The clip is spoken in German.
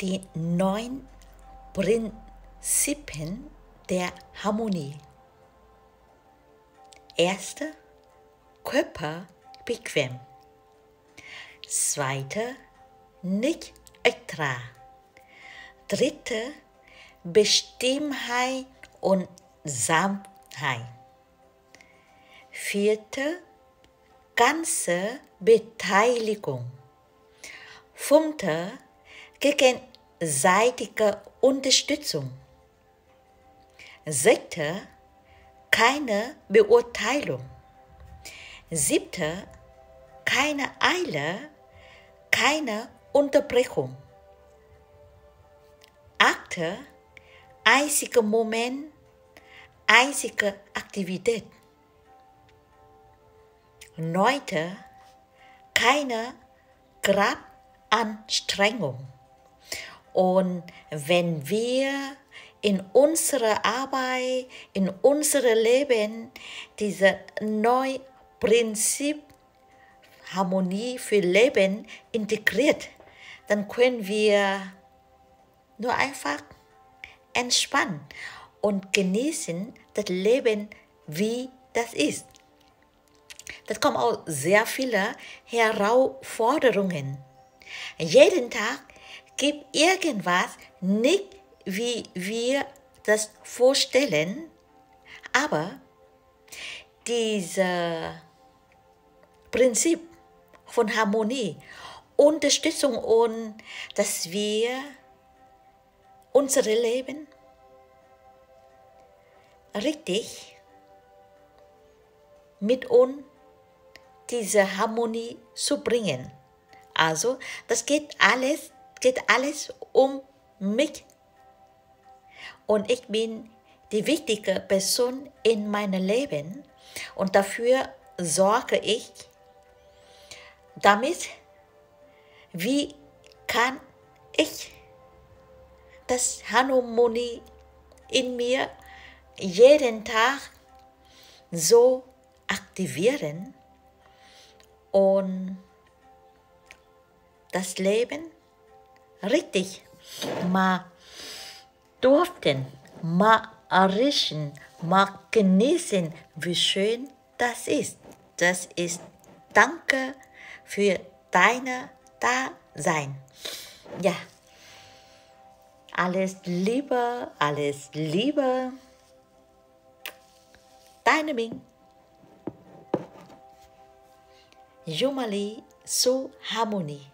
die neun Prinzipien der Harmonie. Erste, Körper bequem. Zweite, nicht extra. Dritte, Bestimmtheit und Sanftheit. Vierte, ganze Beteiligung. Fünfte, gegenseitige Unterstützung. Sechste, keine Beurteilung. Siebte, keine Eile, keine Unterbrechung. Achte, einziger Moment, einzige Aktivität. Neunte, keine Grabanstrengung. Und wenn wir in unserer Arbeit, in unserem Leben diese neue Prinzip Harmonie für Leben integriert, dann können wir nur einfach entspannen und genießen das Leben, wie das ist. Das kommen auch sehr viele Herausforderungen. Jeden Tag gibt irgendwas nicht, wie wir das vorstellen, aber dieses Prinzip von Harmonie, Unterstützung und dass wir unser Leben richtig mit uns diese Harmonie zu bringen. Also, das geht alles, geht alles um mich. Und ich bin die wichtige Person in meinem Leben und dafür sorge ich damit, wie kann ich das Harmonie in mir jeden Tag so aktivieren und das Leben richtig mal durften, mal errichten, mal genießen, wie schön das ist. Das ist Danke für deine Dasein. Ja, alles Liebe, alles Liebe. Deine Ming. Jumali, so Harmonie.